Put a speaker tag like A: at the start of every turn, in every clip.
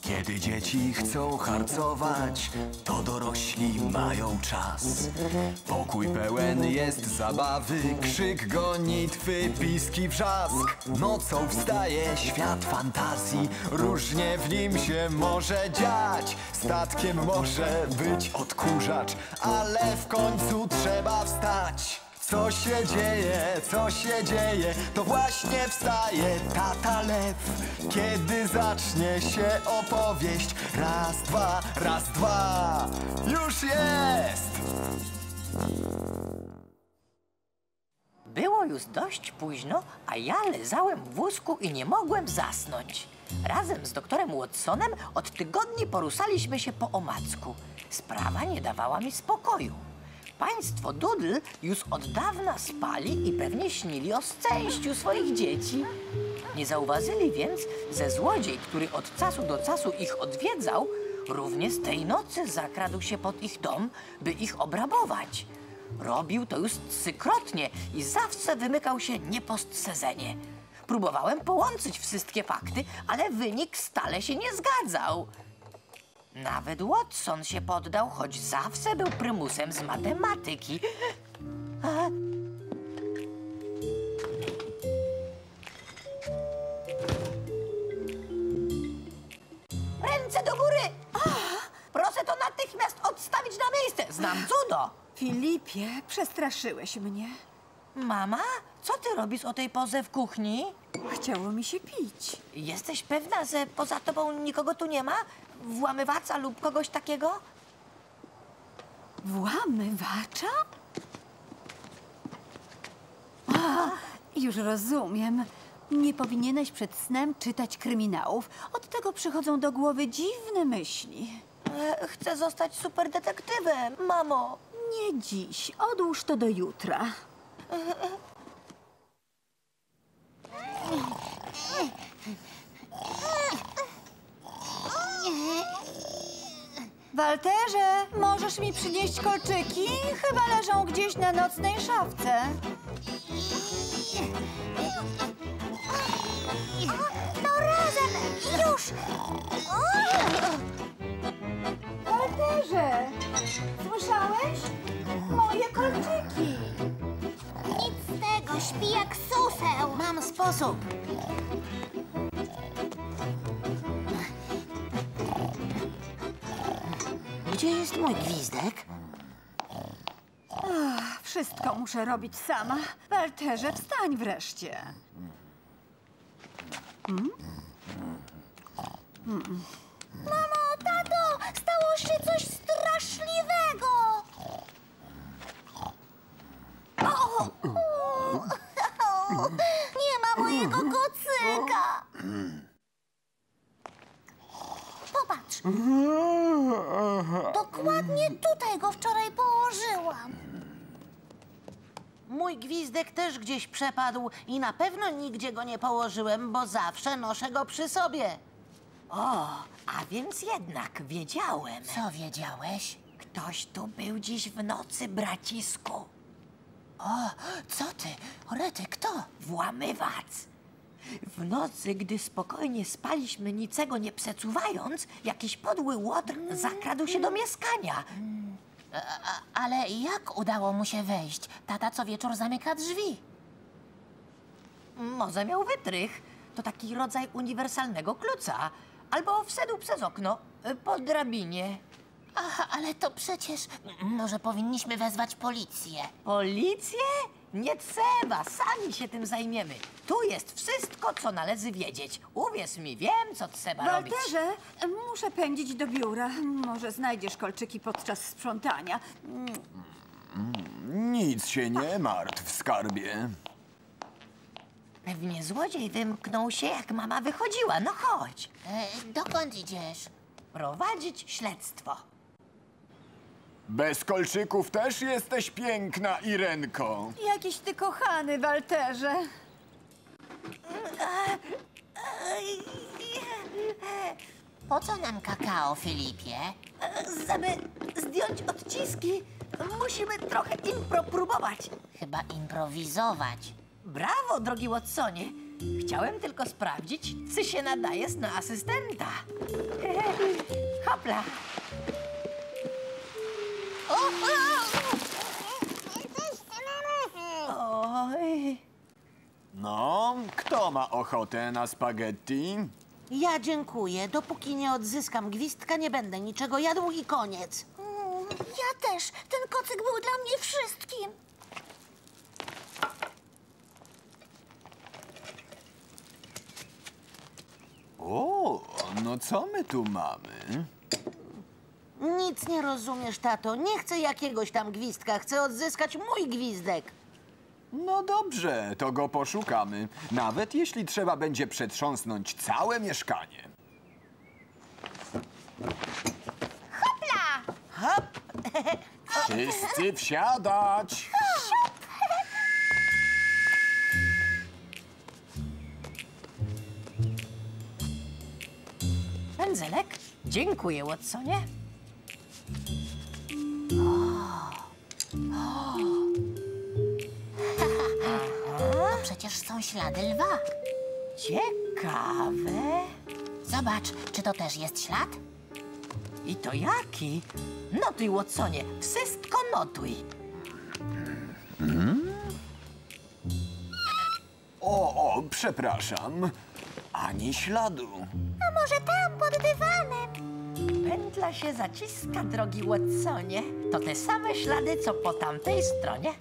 A: Kiedy dzieci chcą harcować, to dorośli mają czas. Pokój pełen jest zabawy, krzyk, gonitwy, piski, wrzask. Nocą wstaje świat fantazji, różnie w nim się może dziać. Statkiem może być odkurzacz, ale w końcu trzeba. Co się dzieje, co się dzieje, to właśnie wstaje tata lew. Kiedy zacznie się opowieść, raz, dwa, raz, dwa, już jest!
B: Było już dość późno, a ja lezałem w wózku i nie mogłem zasnąć. Razem z doktorem Watsonem od tygodni poruszaliśmy się po omacku. Sprawa nie dawała mi spokoju. Państwo Dudl już od dawna spali i pewnie śnili o szczęściu swoich dzieci. Nie zauważyli więc, że złodziej, który od czasu do czasu ich odwiedzał, również tej nocy zakradł się pod ich dom, by ich obrabować. Robił to już trzykrotnie i zawsze wymykał się niepostrzeżenie. Próbowałem połączyć wszystkie fakty, ale wynik stale się nie zgadzał. Nawet Watson się poddał, choć zawsze był prymusem z matematyki. A... Ręce do góry! Proszę to natychmiast odstawić na miejsce! Znam cudo!
C: Filipie, przestraszyłeś mnie.
B: Mama, co ty robisz o tej porze w kuchni?
C: Chciało mi się pić.
B: Jesteś pewna, że poza tobą nikogo tu nie ma? Włamywacza lub kogoś takiego?
C: Włamywacza? A, już rozumiem. Nie powinieneś przed snem czytać kryminałów. Od tego przychodzą do głowy dziwne myśli.
B: E, chcę zostać superdetektywem, mamo.
C: Nie dziś. Odłóż to do jutra. Walterze, możesz mi przynieść kolczyki? Chyba leżą gdzieś na nocnej szafce.
D: No razem! Już!
C: Walterze, słyszałeś? Moje kolczyki.
D: Nic z tego, śpi jak suseł.
B: Mam sposób. Gdzie jest mój gwizdek?
C: Wszystko muszę robić sama. Walterze, wstań wreszcie.
D: Mamo, tato, stało się coś straszliwego. O! O! Nie ma mojego kocyka. Dokładnie tutaj go wczoraj położyłam.
E: Mój gwizdek też gdzieś przepadł i na pewno nigdzie go nie położyłem, bo zawsze noszę go przy sobie.
B: O, a więc jednak wiedziałem.
E: Co wiedziałeś?
B: Ktoś tu był dziś w nocy, bracisku.
E: O, co ty? Orety, kto?
B: Włamywacz. W nocy, gdy spokojnie spaliśmy, niczego nie przecuwając, jakiś podły łotr zakradł się do mieszkania.
E: Ale jak udało mu się wejść? Tata co wieczór zamyka drzwi.
B: Może miał wytrych. To taki rodzaj uniwersalnego kluca. Albo wszedł przez okno, y, po drabinie.
E: Aha, ale to przecież... Może powinniśmy wezwać policję.
B: Policję? Nie trzeba, sami się tym zajmiemy. Tu jest wszystko, co należy wiedzieć. Uwierz mi, wiem, co trzeba robić.
C: Walterze, muszę pędzić do biura. Może znajdziesz kolczyki podczas sprzątania.
A: Nic się nie martw, skarbie.
B: Pewnie złodziej wymknął się, jak mama wychodziła. No chodź,
E: E, dokąd idziesz?
B: prowadzić śledztwo.
A: Bez kolczyków też jesteś piękna, Irenko.
C: Jakiś ty kochany, Walterze.
E: Po co nam kakao, Filipie?
B: Żeby zdjąć odciski, musimy trochę impro próbować.
E: Chyba improwizować.
B: Brawo, drogi Watsonie. Chciałem tylko sprawdzić, czy się nadajesz na asystenta. Hopla! Oj,
A: No, kto ma ochotę na spaghetti?
E: Ja dziękuję. Dopóki nie odzyskam gwizdka, nie będę niczego jadł i koniec.
D: Mm, Ja też. Ten kocyk był dla mnie wszystkim.
A: O, no co my tu mamy?
E: Nic nie rozumiesz, tato. Nie chcę jakiegoś tam gwizdka. Chcę odzyskać mój gwizdek.
A: No dobrze, to go poszukamy. Nawet jeśli trzeba będzie przetrząsnąć całe mieszkanie.
D: Hopla!
E: Hop!
A: Wszyscy wsiadać!
B: pędzelek? Dziękuję, Watsonie.
D: Są ślady lwa.
B: Ciekawe.
D: Zobacz, czy to też jest ślad?
B: I to jaki? Notuj, Watsonie, wszystko notuj.
A: O, o, przepraszam. Ani śladu.
D: A może tam, pod dywanem?
B: Pętla się zaciska, drogi Watsonie. To te same ślady, co po tamtej stronie.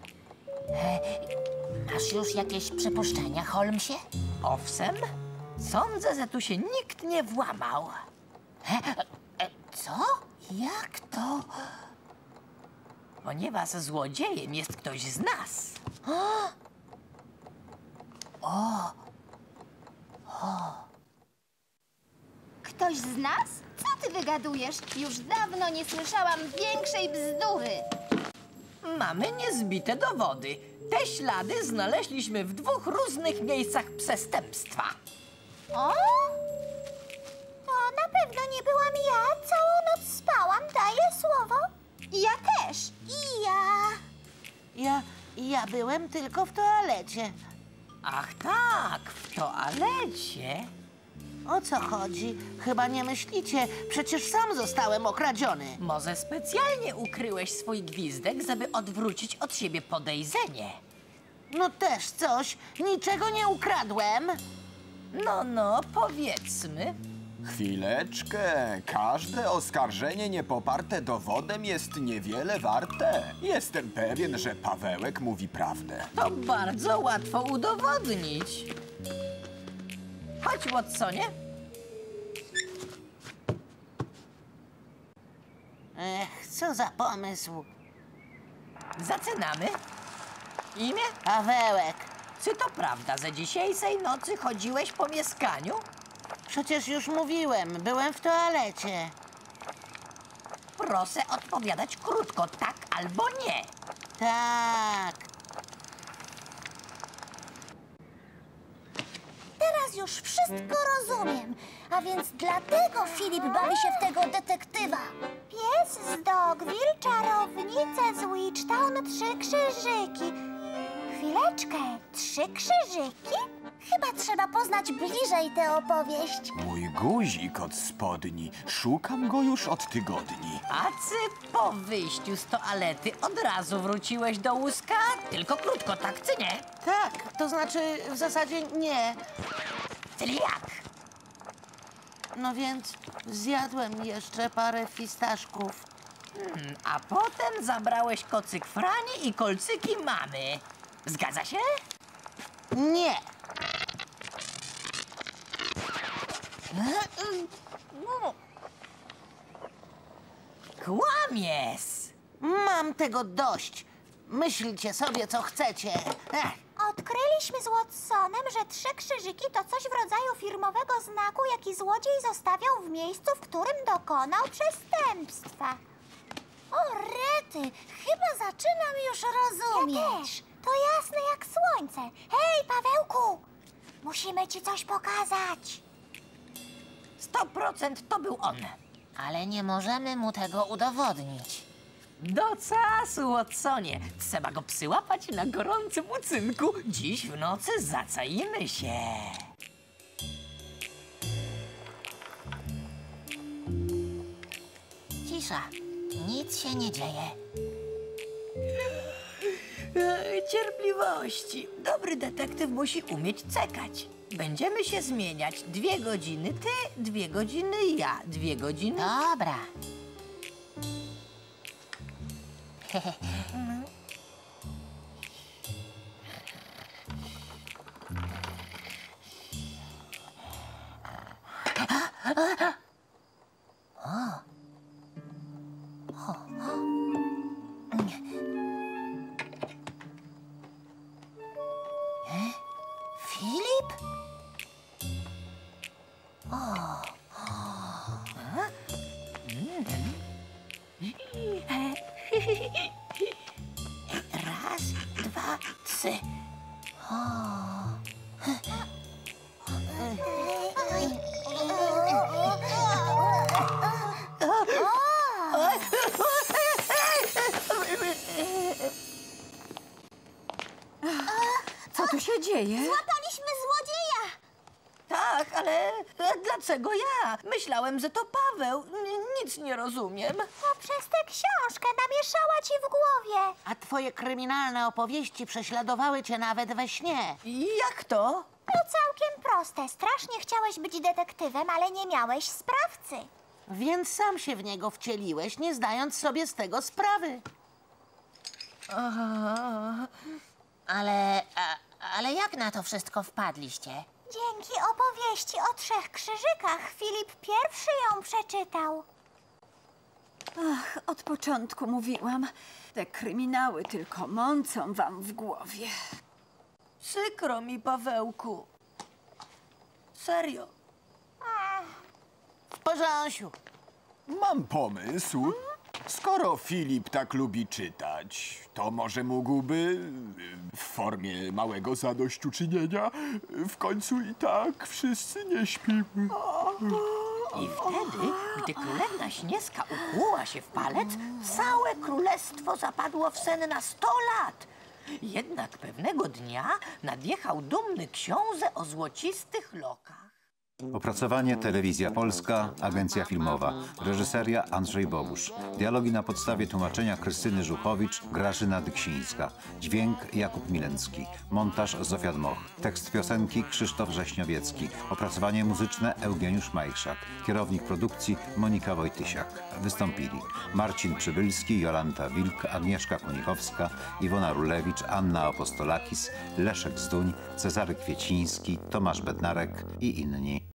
D: Masz już jakieś przypuszczenia, Holmesie?
B: Owszem, sądzę, że tu się nikt nie włamał.
D: Co? Jak to?
B: Ponieważ złodziejem jest ktoś z nas.
F: Ktoś z nas? Co ty wygadujesz? Już dawno nie słyszałam większej bzdury.
B: Mamy niezbite dowody. Te ślady znaleźliśmy w dwóch różnych miejscach przestępstwa.
D: O? To na pewno nie byłam ja. Całą noc spałam, daję słowo.
F: Ja też.
D: I ja.
E: Ja, ja byłem tylko w toalecie.
B: Ach tak, w toalecie.
E: O co chodzi? Chyba nie myślicie. Przecież sam zostałem okradziony.
B: Może specjalnie ukryłeś swój gwizdek, żeby odwrócić od siebie podejrzenie.
E: No też coś. Niczego nie ukradłem.
B: No, no, powiedzmy.
A: Chwileczkę. Każde oskarżenie niepoparte dowodem jest niewiele warte. Jestem pewien, że Pawełek mówi prawdę.
B: To bardzo łatwo udowodnić. Chodź, Watsonie.
E: Ech, co za pomysł.
B: Zaczynamy. Imię?
E: Pawełek.
B: Czy to prawda, że dzisiejszej nocy chodziłeś po mieszkaniu?
E: Przecież już mówiłem. Byłem w toalecie.
B: Proszę odpowiadać krótko, tak albo nie.
E: Tak.
D: Teraz już wszystko rozumiem. A więc dlatego Filip bawi się w tego detektywa. Pies z Dogville, czarownice z Witchtown, trzy krzyżyki. Chwileczkę, trzy krzyżyki? Chyba trzeba poznać bliżej tę opowieść.
A: Mój guzik od spodni. Szukam go już od tygodni.
B: A ty po wyjściu z toalety od razu wróciłeś do łóżka? Tylko krótko, tak czy nie?
E: Tak, to znaczy w zasadzie nie.
B: Jak?
E: No więc zjadłem jeszcze parę fistaszków.
B: A potem zabrałeś kocyk Frani i kolcyki mamy. Zgadza się?
E: Nie.
B: Kłamies!
E: Mam tego dość. Myślcie sobie, co chcecie. Ech,
D: Odkryliśmy z Watsonem, że trzy krzyżyki to coś w rodzaju firmowego znaku, jaki złodziej zostawiał w miejscu, w którym dokonał przestępstwa. O, rety, chyba zaczynam już rozumieć. Ja też. To jasne jak słońce. Hej, Pawełku, musimy ci coś pokazać.
B: Sto procent to był on.
D: Ale nie możemy mu tego udowodnić.
B: Do czasu, Watsonie. Trzeba go przyłapać na gorącym ucynku. Dziś w nocy zacaimy się.
E: Cisza. Nic się nie dzieje.
B: Cierpliwości. Dobry detektyw musi umieć czekać. Będziemy się zmieniać. Dwie godziny ty, dwie godziny ja, dwie godziny...
E: Dobra. Filip?
B: dlaczego ja? Myślałem, że to Paweł. N- nic nie rozumiem.
D: To przez tę książkę namieszała ci w głowie.
E: A twoje kryminalne opowieści prześladowały cię nawet we śnie.
B: I jak to?
D: To całkiem proste. Strasznie chciałeś być detektywem, ale nie miałeś sprawcy.
E: Więc sam się w niego wcieliłeś, nie zdając sobie z tego sprawy.
F: Ale, a, ale jak na to wszystko wpadliście?
D: Dzięki opowieści o trzech krzyżykach Filip pierwszy ją przeczytał.
C: Ach, od początku mówiłam. Te kryminały tylko mącą wam w głowie.
B: Przykro mi, Pawełku. Serio.
E: W porządku.
A: Mam pomysł. Skoro Filip tak lubi czytać, to może mógłby y, w formie małego zadośćuczynienia w końcu i tak wszyscy nie śpimy.
B: I wtedy, gdy królewna Śnieska ukłuła się w palec, całe królestwo zapadło w sen na sto lat. Jednak pewnego dnia nadjechał dumny książę o złocistych lokach.
G: Opracowanie Telewizja Polska, Agencja Filmowa. Reżyseria Andrzej Bogusz. Dialogi na podstawie tłumaczenia Krystyny Żuchowicz, Grażyna Dyksińska. Dźwięk Jakub Milencki. Montaż Zofia Dmoch. Tekst piosenki Krzysztof Rześniowiecki. Opracowanie muzyczne Eugeniusz Majchrzak. Kierownik produkcji Monika Wojtysiak. Wystąpili Marcin Przybylski, Jolanta Wilk, Agnieszka Kunichowska, Iwona Rulewicz, Anna Apostolakis, Leszek Zduń, Cezary Kwieciński, Tomasz Bednarek i inni.